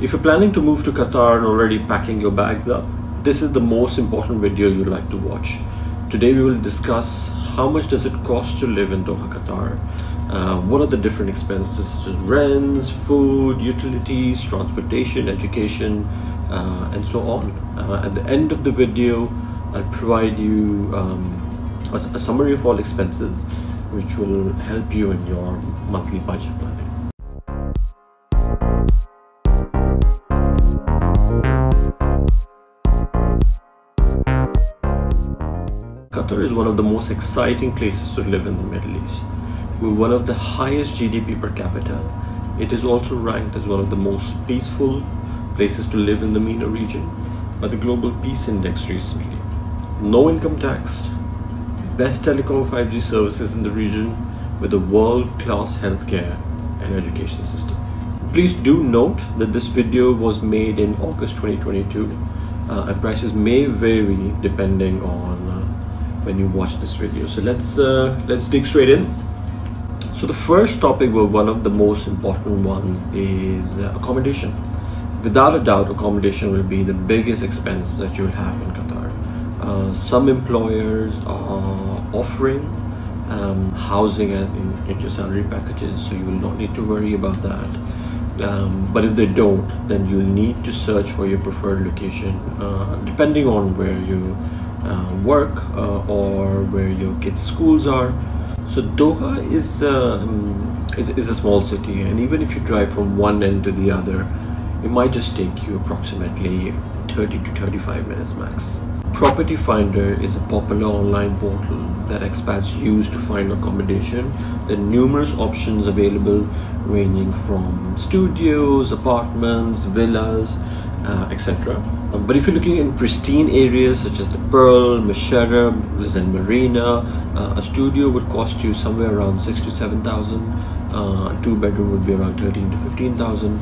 If you're planning to move to Qatar and already packing your bags up, this is the most important video you'd like to watch. Today we will discuss how much does it cost to live in Doha, Qatar, uh, what are the different expenses such as rents, food, utilities, transportation, education, uh, and so on. Uh, at the end of the video, I'll provide you um, a, a summary of all expenses which will help you in your monthly budget planning. Is one of the most exciting places to live in the Middle East. With one of the highest GDP per capita, it is also ranked as one of the most peaceful places to live in the MENA region by the Global Peace Index recently. No income tax, best telecom 5G services in the region with a world-class healthcare and education system. Please do note that this video was made in August 2022 uh, and prices may vary depending on when you watch this video. So let's uh, let's dig straight in. So the first topic, well, one of the most important ones, is uh, accommodation. Without a doubt, accommodation will be the biggest expense that you'll have in Qatar. Uh, some employers are offering um, housing in, in, your salary packages, so you will not need to worry about that. Um, but if they don't, then you'll need to search for your preferred location, uh, depending on where you uh, work uh, or where your kids' schools are. So Doha is, um, is, is a small city, and even if you drive from one end to the other, it might just take you approximately 30 to 35 minutes max. Property Finder is a popular online portal that expats use to find accommodation. There are numerous options available ranging from studios, apartments, villas, uh, etc. Um, but if you're looking in pristine areas such as the Pearl, Msheireb, Zen Marina, uh, a studio would cost you somewhere around six to seven thousand. Uh, two bedroom would be around thirteen to fifteen thousand,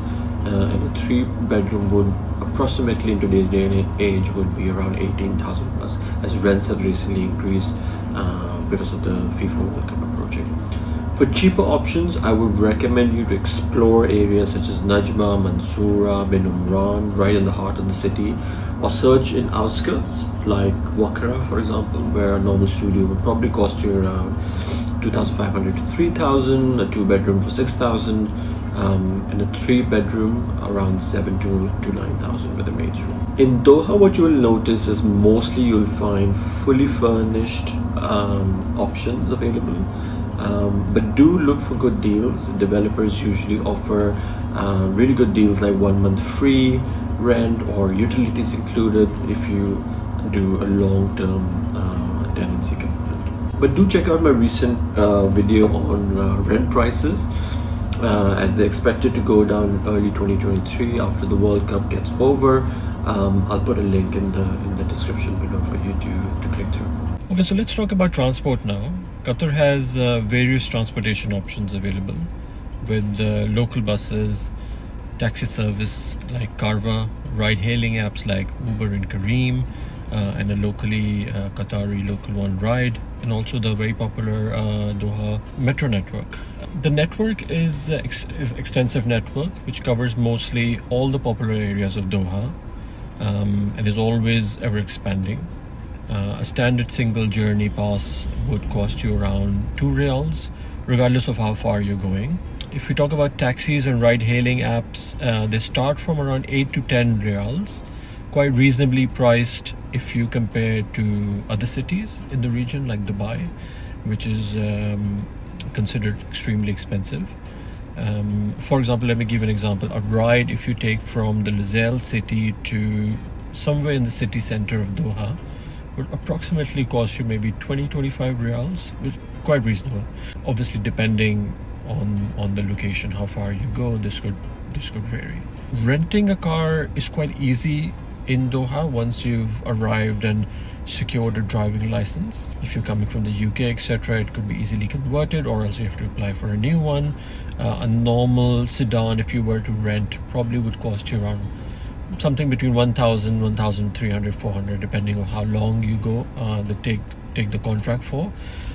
uh, and a three bedroom would approximately in today's day and age would be around 18,000 plus as rents have recently increased uh, because of the FIFA World Cup. For cheaper options, I would recommend you to explore areas such as Najma, Mansoura, Bin Umran, right in the heart of the city, or search in outskirts like Wakra, for example, where a normal studio would probably cost you around 2,500 to 3,000, a two bedroom for 6,000, um, and a three bedroom around 7 to, to 9,000 with a maid's room. In Doha, what you will notice is mostly you'll find fully furnished um, options available um, but do look for good deals. Developers usually offer uh, really good deals like one month free rent or utilities included if you do a long-term uh, tenancy commitment. But do check out my recent uh, video on uh, rent prices. Uh, as they're expected to go down early 2023 after the World Cup gets over. Um, I'll put a link in the in the description below for you to, to click through. Okay, so let's talk about transport now. Qatar has uh, various transportation options available with uh, local buses, taxi service like Karwa, Ryde hailing apps like Uber and Careem, uh, and a locally uh, Qatari local one ride, and also the very popular uh, Doha metro network. The network is, ex- is extensive network which covers mostly all the popular areas of Doha um, and is always ever expanding. Uh, a standard single journey pass would cost you around 2 riyals, regardless of how far you're going. If we talk about taxis and ride hailing apps, uh, they start from around 8 to 10 riyals, quite reasonably priced if you compare to other cities in the region like Dubai, which is um, considered extremely expensive. Um, for example, let me give an example. A ride, if you take from the Lusail city to somewhere in the city center of Doha, would approximately cost you maybe 20 25 riyals which is quite reasonable. Obviously depending on on the location how far you go this could this could vary. Renting a car is quite easy in Doha once you've arrived and secured a driving license. If you're coming from the UK etc it could be easily converted or else you have to apply for a new one. Uh, a normal sedan if you were to rent probably would cost you around something between 1000 1300 400 depending on how long you go uh, the take take the contract for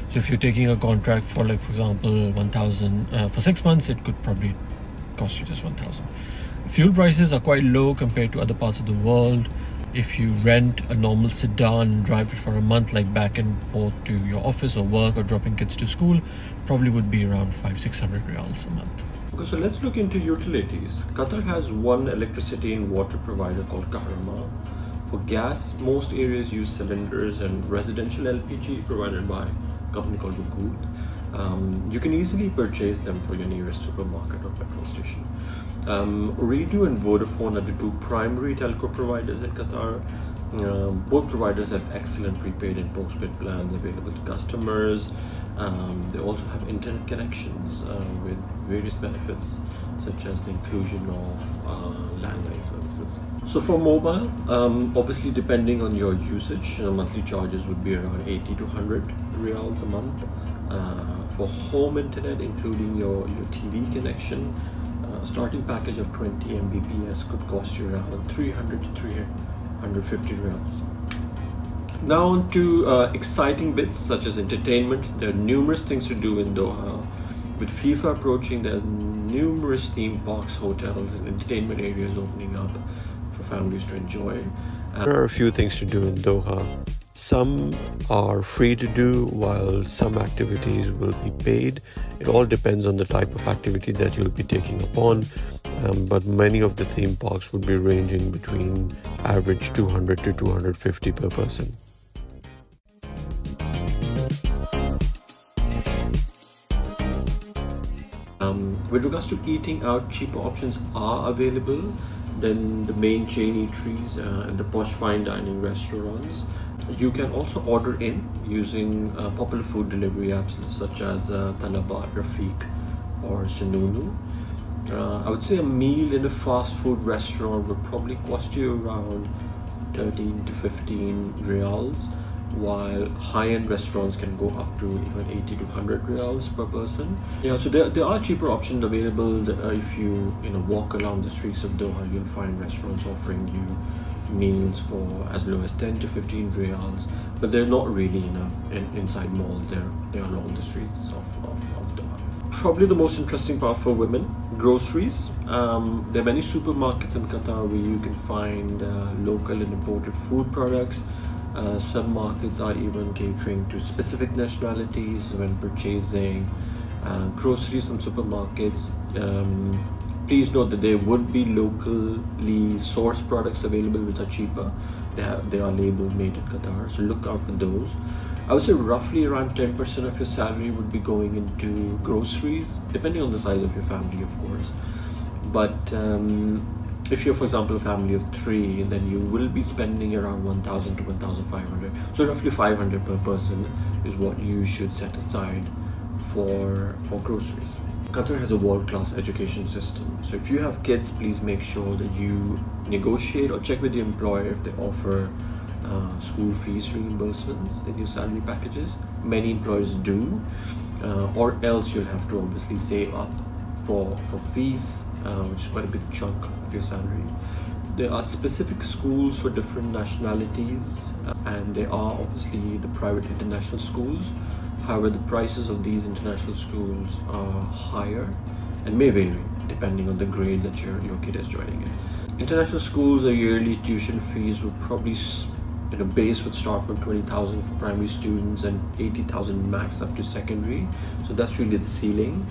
so if you're taking a contract for like for example 1000 uh, for six months it could probably cost you just 1000 fuel prices are quite low compared to other parts of the world. If you rent a normal sedan and drive it for a month, like back and forth to your office or work or dropping kids to school, probably would be around five, six hundred riyals a month. Okay, so let's look into utilities. Qatar has one electricity and water provider called Kahramaa. For gas, most areas use cylinders and residential LPG provided by a company called WOQOD. Um, you can easily purchase them for your nearest supermarket or petrol station. Um, and Vodafone are the two primary telco providers in Qatar. Um, both providers have excellent prepaid and postpaid plans available to customers. Um, they also have internet connections uh, with various benefits, such as the inclusion of uh, landline services. So for mobile, um, obviously depending on your usage, uh, monthly charges would be around 80 to 100 riyals a month. Uh, for home internet, including your, your TV connection, uh, starting package of 20 Mbps could cost you around 300 to 350 riyals. Now on to uh, exciting bits such as entertainment. There are numerous things to do in Doha. With FIFA approaching, there are numerous theme parks, hotels, and entertainment areas opening up for families to enjoy. Uh, there are a few things to do in Doha. Some are free to do, while some activities will be paid. It all depends on the type of activity that you'll be taking upon. Um, but many of the theme parks would be ranging between average 200 to 250 per person. Um, with regards to eating out, cheaper options are available than the main chain eateries uh, and the posh fine dining restaurants. You can also order in using uh, popular food delivery apps such as uh, Talabat, Rafeeq, or Snoonu. Uh, I would say a meal in a fast food restaurant would probably cost you around 13 to 15 riyals, while high-end restaurants can go up to even 80 to 100 riyals per person. Yeah, so there, there are cheaper options available. Uh, if you you know walk around the streets of Doha, you'll find restaurants offering you meals for as low as 10 to 15 riyals but they're not really in, a, in inside malls they're they're along the streets of, of, of Doha. probably the most interesting part for women groceries um, there are many supermarkets in Qatar where you can find uh, local and imported food products uh, some markets are even catering to specific nationalities when purchasing uh, groceries from supermarkets. Um, please note that there would be locally sourced products available which are cheaper. They, have, they are labeled made in qatar so look out for those. I would say roughly around 10% of your salary would be going into groceries depending on the size of your family of course. But um, if you're for example a family of three then you will be spending around 1000 to 1500 so roughly 500 per person is what you should set aside for for groceries Qatar has a world-class education system. So if you have kids, please make sure that you negotiate or check with the employer if they offer uh, school fees reimbursements in your salary packages. Many employers do, uh, or else you'll have to obviously save up for for fees, uh, which is quite a big chunk your salary. There are specific schools for different nationalities, uh, and there are obviously the private international schools However, the prices of these international schools are higher and may vary depending on the grade that your, your kid is joining in. International schools, the yearly tuition fees would probably, you know, base would start from 20,000 for primary students and 80,000 max up to secondary. So that's really the ceiling.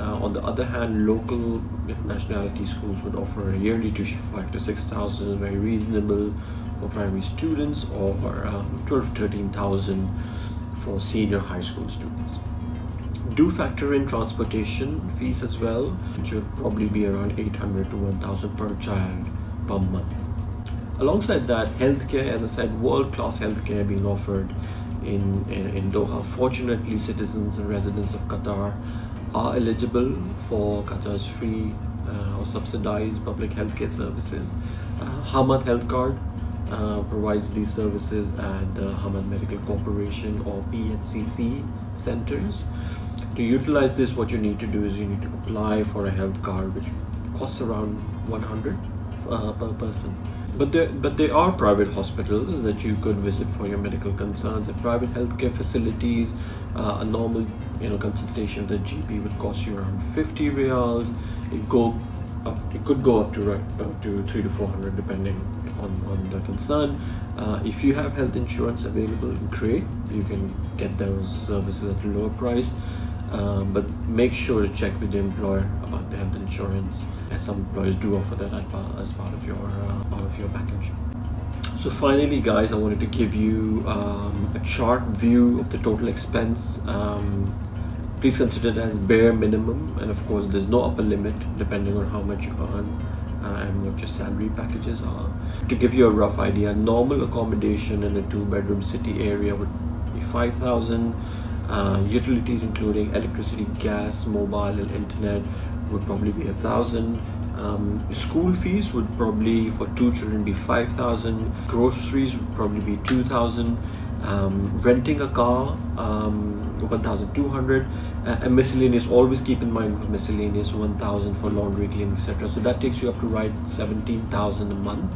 Uh, on the other hand, local nationality schools would offer a yearly tuition of 5 to 6,000, very reasonable for primary students, or um, 12 to 13,000 for senior high school students. Do factor in transportation fees as well, which would probably be around 800 to 1000 per child per month. Alongside that, healthcare, as I said, world-class healthcare being offered in, in, in Doha. Fortunately, citizens and residents of Qatar are eligible for Qatar's free uh, or subsidized public healthcare services. Uh, Hamad Health Card uh, provides these services at the Hamad Medical Corporation or PHCC centers. To utilize this, what you need to do is you need to apply for a health card, which costs around 100 uh, per person. But there, but there are private hospitals that you could visit for your medical concerns. And private healthcare facilities, uh, a normal you know consultation with a GP would cost you around 50 riyals. It go up, it could go up to up to three to four hundred depending on, on the concern. Uh, if you have health insurance available, great. You can get those services at a lower price. Um, but make sure to check with the employer about the health insurance, as some employers do offer that as part of your uh, part of your package. So finally, guys, I wanted to give you um, a chart view of the total expense. Um, please consider it as bare minimum, and of course, there's no upper limit depending on how much you earn uh, and what your salary packages are. To give you a rough idea, normal accommodation in a two-bedroom city area would be 5,000. Uh, utilities including electricity, gas, mobile, and internet would probably be a thousand. Um, school fees would probably for two children be 5000 groceries would probably be 2000 um, renting a car um, 1200 uh, and miscellaneous always keep in mind miscellaneous 1000 for laundry cleaning etc so that takes you up to right 17000 a month.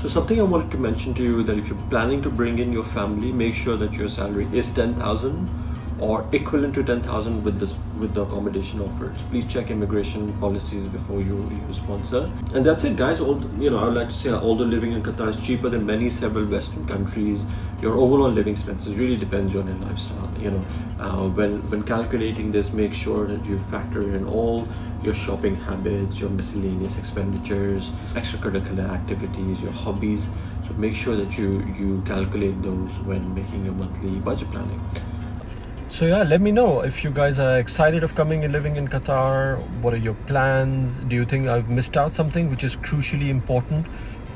So something i wanted to mention to you that if you're planning to bring in your family make sure that your salary is 10000 or equivalent to 10,000 with this with the accommodation offered. So please check immigration policies before you, you sponsor. And that's it, guys. All you know, I would like to say, although living in Qatar is cheaper than many several Western countries, your overall living expenses really depends on your lifestyle. You know, uh, when when calculating this, make sure that you factor in all your shopping habits, your miscellaneous expenditures, extracurricular activities, your hobbies. So make sure that you you calculate those when making your monthly budget planning. So yeah, let me know if you guys are excited of coming and living in Qatar. What are your plans? Do you think I've missed out something which is crucially important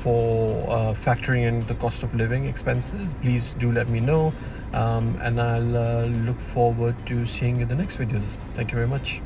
for uh, factoring in the cost of living expenses? Please do let me know, um, and I'll uh, look forward to seeing you in the next videos. Thank you very much.